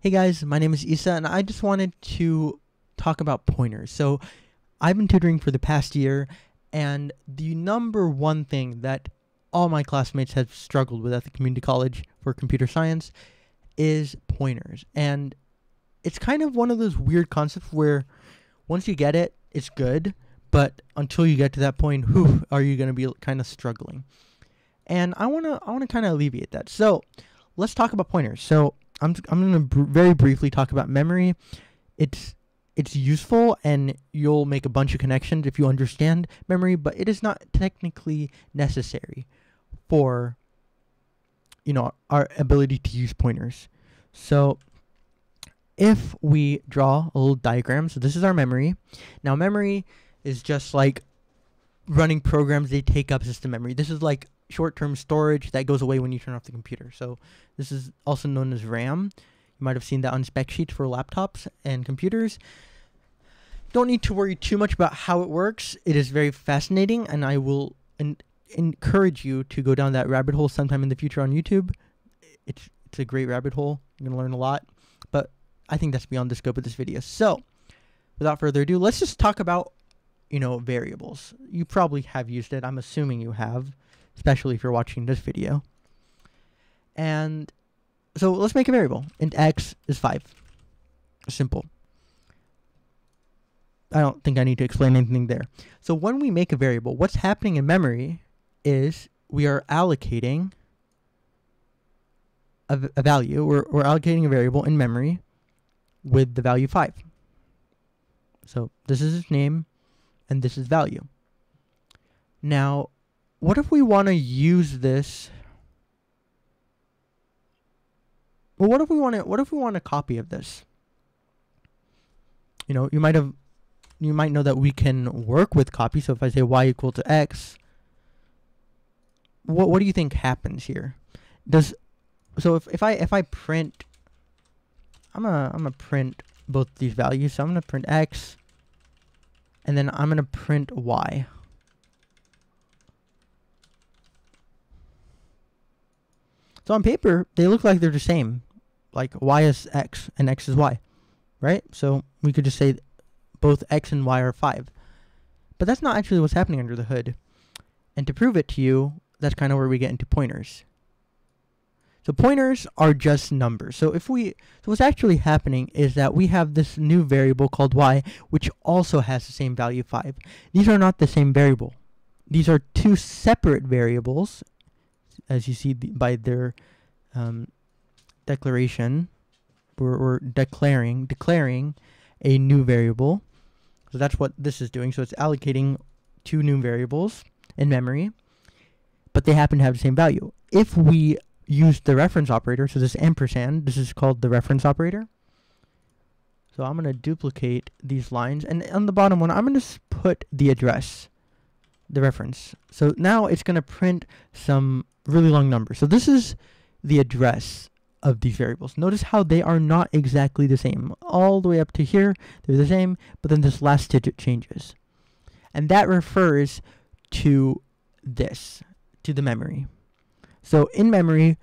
Hey guys, my name is Issa, and I just wanted to talk about pointers. So, I've been tutoring for the past year, and the number one thing that all my classmates have struggled with at the community college for computer science is pointers. And it's kind of one of those weird concepts where once you get it, it's good, but until you get to that point, whew, are you going to be kind of struggling? And I want to I want to kind of alleviate that. So, let's talk about pointers. So, I'm I'm going to br- very briefly talk about memory. It's it's useful and you'll make a bunch of connections if you understand memory, but it is not technically necessary for you know our ability to use pointers. So if we draw a little diagram, so this is our memory. Now memory is just like running programs, they take up system memory. This is like short-term storage that goes away when you turn off the computer. So this is also known as RAM. You might have seen that on spec sheets for laptops and computers. Don't need to worry too much about how it works. It is very fascinating, and I will en- encourage you to go down that rabbit hole sometime in the future on YouTube. It's it's a great rabbit hole. You're gonna learn a lot, but I think that's beyond the scope of this video. So, without further ado, let's just talk about you know variables. You probably have used it. I'm assuming you have, especially if you're watching this video. And so let's make a variable. and x is 5. Simple. I don't think I need to explain anything there. So when we make a variable, what's happening in memory is we are allocating a, a value. We're, we're allocating a variable in memory with the value 5. So this is its name, and this is value. Now, what if we want to use this well, what if we want to? What if we want a copy of this? You know, you might have, you might know that we can work with copy. So if I say y equal to x, what what do you think happens here? Does so if if I if I print, I'm gonna I'm gonna print both these values. So I'm gonna print x, and then I'm gonna print y. So on paper, they look like they're the same like y is x and x is y, right? So we could just say both x and y are 5. But that's not actually what's happening under the hood. And to prove it to you, that's kind of where we get into pointers. So pointers are just numbers. So if we, so what's actually happening is that we have this new variable called y, which also has the same value 5. These are not the same variable. These are two separate variables, as you see by their um, declaration, we're, we're declaring declaring a new variable. So that's what this is doing. So it's allocating two new variables in memory, but they happen to have the same value. If we use the reference operator, so this ampersand, this is called the reference operator. So I'm going to duplicate these lines. And on the bottom one, I'm going to put the address, the reference. So now it's going to print some really long numbers. So this is the address of these variables. Notice how they are not exactly the same. All the way up to here, they're the same, but then this last digit changes. And that refers to this, to the memory. So in memory,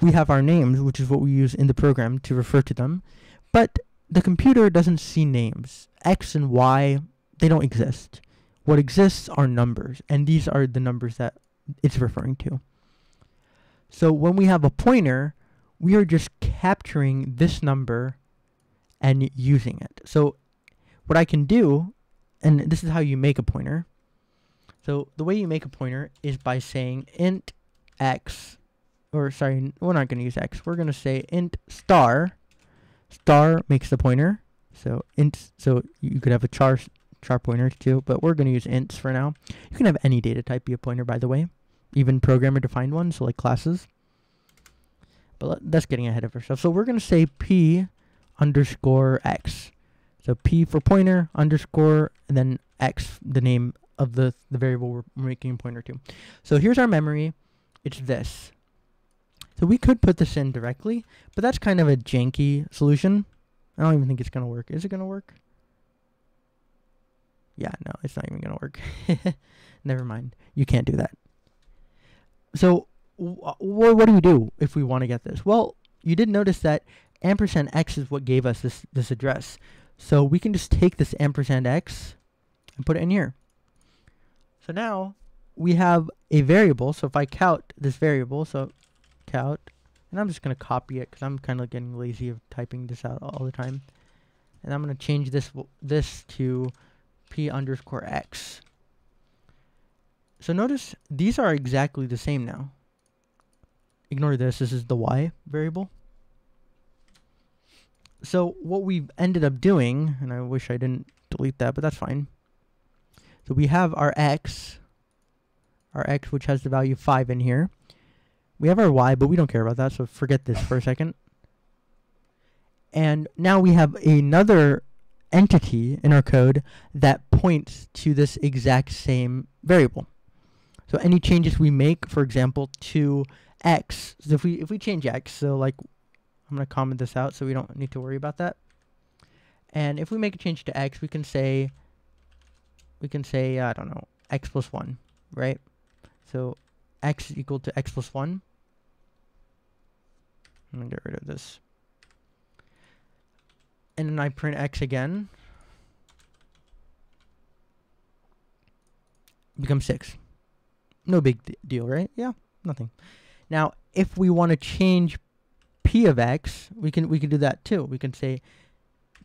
we have our names, which is what we use in the program to refer to them, but the computer doesn't see names. X and Y, they don't exist. What exists are numbers, and these are the numbers that it's referring to. So when we have a pointer, we are just capturing this number and using it. So what I can do, and this is how you make a pointer. So the way you make a pointer is by saying int x, or sorry, we're not going to use x. We're going to say int star. Star makes the pointer. So int, so you could have a char char pointer too, but we're going to use ints for now. You can have any data type be a pointer, by the way, even programmer defined ones, so like classes. But that's getting ahead of ourselves. So we're going to say p underscore x. So p for pointer underscore and then x, the name of the, the variable we're making a pointer to. So here's our memory. It's this. So we could put this in directly, but that's kind of a janky solution. I don't even think it's going to work. Is it going to work? Yeah, no, it's not even going to work. Never mind. You can't do that. So Uh, what do we do if we want to get this? Well, you did notice that ampersand x is what gave us this, this address. So we can just take this ampersand x and put it in here. So now we have a variable. So if I count this variable, so count, and I'm just going to copy it because I'm kind of getting lazy of typing this out all the time. And I'm going to change this this to p underscore x. So notice these are exactly the same now. Ignore this. This is the y variable. So what we've ended up doing, and I wish I didn't delete that, but that's fine. So we have our x, our x which has the value 5 in here. We have our y, but we don't care about that, so forget this for a second. And now we have another entity in our code that points to this exact same variable. So any changes we make, for example, to x, so if we if we change x, so like I'm to comment this out so we don't need to worry about that. And if we make a change to x, we can say, we can say, uh, I don't know, x plus 1, right? So x is equal to x plus 1. I'm to get rid of this. And then I print x again. Becomes 6. No big deal, right? Yeah, nothing. Now, if we want to change p of x, we can we can do that too. We can say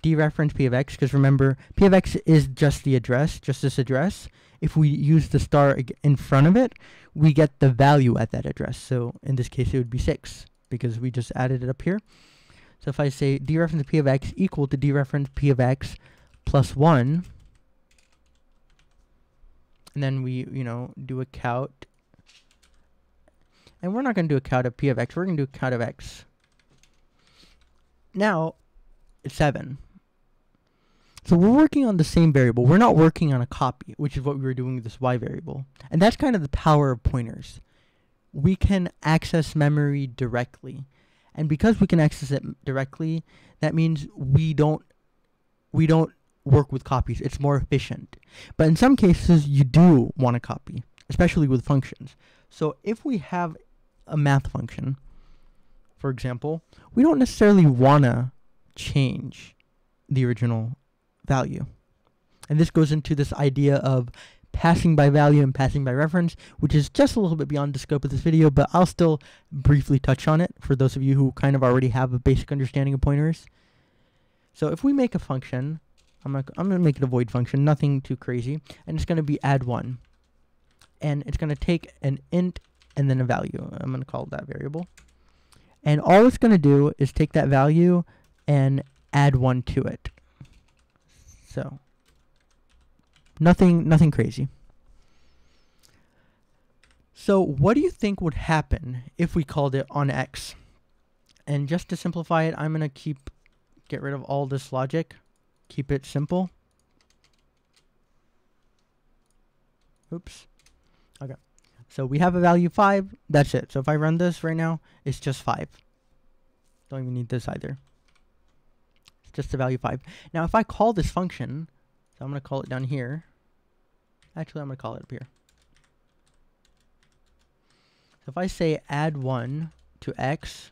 dereference p of x because remember p of x is just the address, just this address. If we use the star in front of it, we get the value at that address. So in this case, it would be 6 because we just added it up here. So if I say dereference p of x equal to dereference p of x plus 1, and then we, you know, do a count. And we're not going to do a count of p of x, we're going to do a count of x. Now, it's 7. So we're working on the same variable. We're not working on a copy, which is what we were doing with this y variable. And that's kind of the power of pointers. We can access memory directly. And because we can access it directly, that means we don't we don't work with copies. It's more efficient. But in some cases you do want a copy, especially with functions. So if we have a math function for example, we don't necessarily want to change the original value. And this goes into this idea of passing by value and passing by reference, which is just a little bit beyond the scope of this video, but I'll still briefly touch on it for those of you who kind of already have a basic understanding of pointers. So if we make a function, I'm I'm gonna make it a void function, nothing too crazy, and it's gonna be add one. And it's gonna take an int and then a value. I'm gonna call that variable. And all it's going to do is take that value and add one to it. So nothing nothing crazy. So what do you think would happen if we called it on x? And just to simplify it, I'm going to keep get rid of all this logic, keep it simple. Oops. So we have a value 5. That's it. So if I run this right now, it's just 5. Don't even need this either. It's just the value 5. Now if I call this function, so I'm going to call it down here. Actually, I'm going to call it up here. So if I say add 1 to x,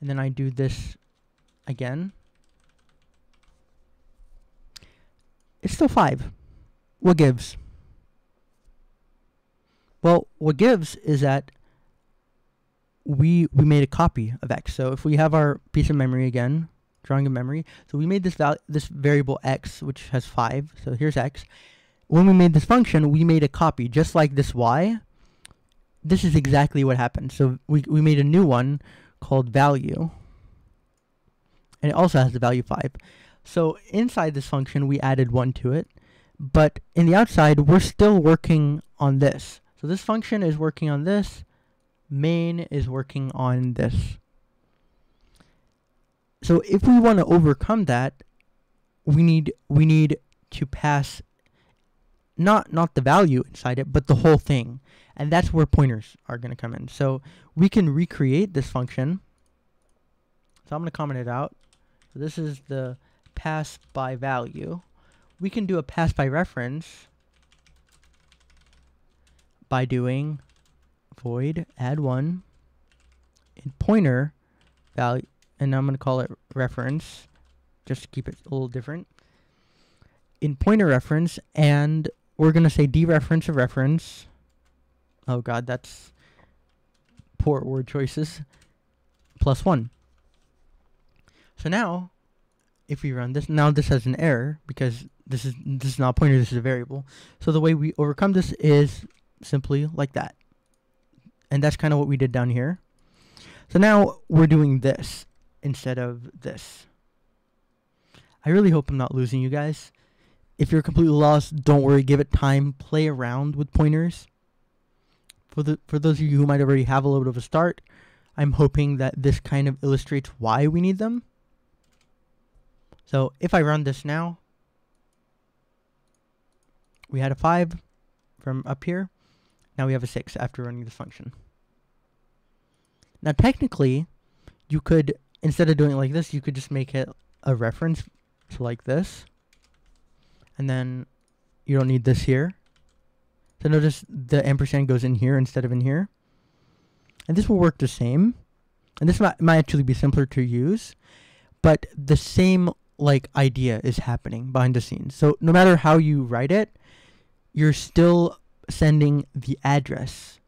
and then I do this again, it's still 5. What gives? Well, what gives is that we we made a copy of x. So if we have our piece of memory again, drawing a memory, so we made this val this variable x, which has 5. So here's x. When we made this function, we made a copy, just like this y. This is exactly what happened. So we, we made a new one called value. And it also has the value 5. So inside this function, we added 1 to it. But in the outside, we're still working on this. So this function is working on this. Main is working on this. So if we want to overcome that, we need we need to pass not not the value inside it, but the whole thing. And that's where pointers are going to come in. So we can recreate this function. So I'm going to comment it out. So this is the pass by value. We can do a pass by reference by doing void add one int pointer value and I'm going to call it reference just to keep it a little different. Int pointer reference, and we're going to say dereference of reference. Oh god, that's poor word choices. Plus 1. So now, if we run this, now this has an error because this is this is not a pointer, this is a variable. So the way we overcome this is simply like that. And that's kind of what we did down here. So now we're doing this instead of this. I really hope I'm not losing you guys. If you're completely lost, don't worry, give it time, play around with pointers. For the for those of you who might already have a little bit of a start, I'm hoping that this kind of illustrates why we need them. So if I run this now, we had a 5 from up here. Now we have a 6 after running this function. Now technically, you could, instead of doing it like this, you could just make it a reference to like this. And then you don't need this here. So notice the ampersand goes in here instead of in here. And this will work the same. And this might, might actually be simpler to use. But the same like idea is happening behind the scenes. So no matter how you write it, you're still sending the address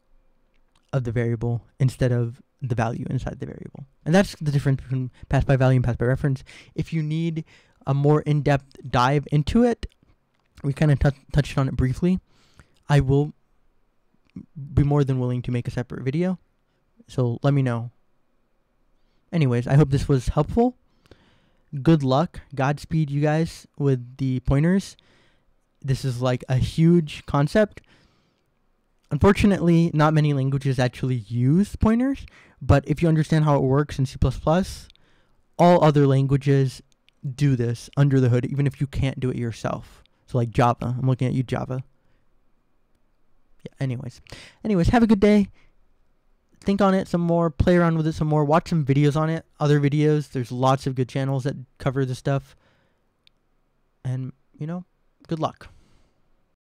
of the variable instead of the value inside the variable. And that's the difference between pass by value and pass by reference. If you need a more in-depth dive into it, we kind of touched on it briefly. I will be more than willing to make a separate video. So let me know. Anyways, I hope this was helpful. Good luck. Godspeed, you guys, with the pointers. This is like a huge concept. Unfortunately, not many languages actually use pointers, but if you understand how it works in C++, all other languages do this under the hood, even if you can't do it yourself. So like Java, I'm looking at you, Java. Yeah, anyways. Anyways, have a good day. Think on it some more, play around with it some more, watch some videos on it, other videos. There's lots of good channels that cover this stuff. And, you know, good luck.